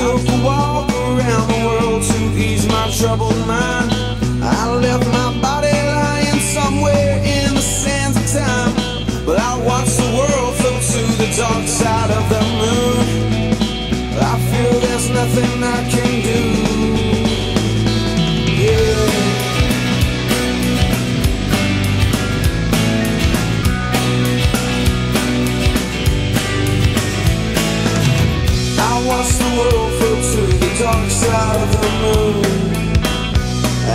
took a walk around the world to ease my troubled mind. I left my body lying somewhere in the sands of time, but I watched. Dark side of the moon.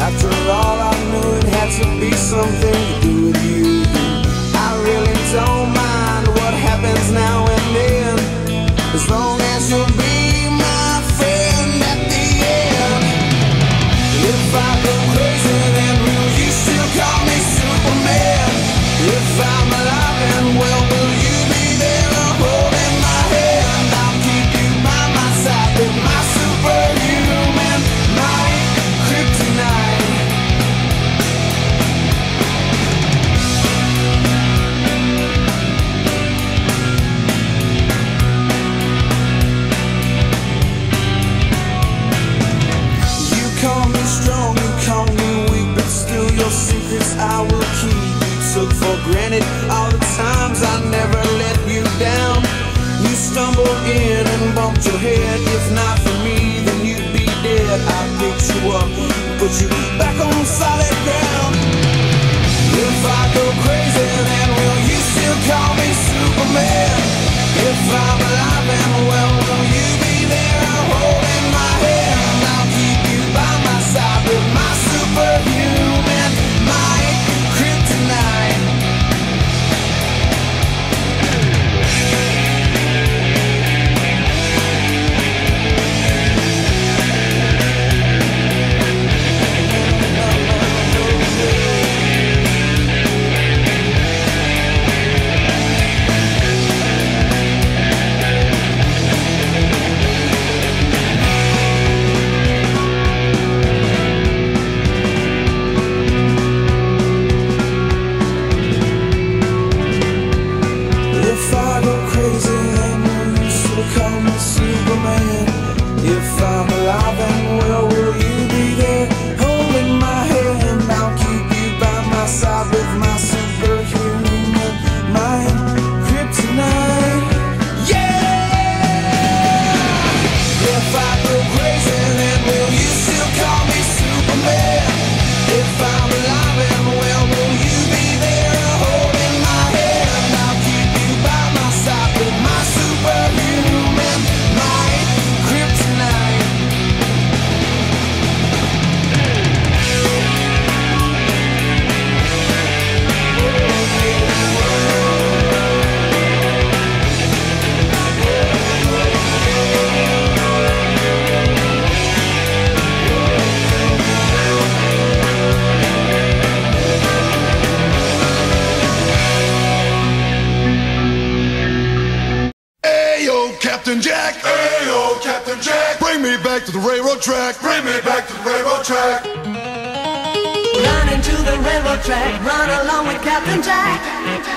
After all, I knew it had to be something to do with you. I really don't mind what happens now granted all the times I never let you down. You stumbled in and bumped your head. If not for me, then you'd be dead. I picked you up, put you back on solid ground. If I go crazy, then will you still call me Superman? If I'm alive and well, Jack. Ayo, Captain Jack, Bring me back to the railroad track. bring me back to the railroad track. Run into the railroad track, run along with Captain Jack.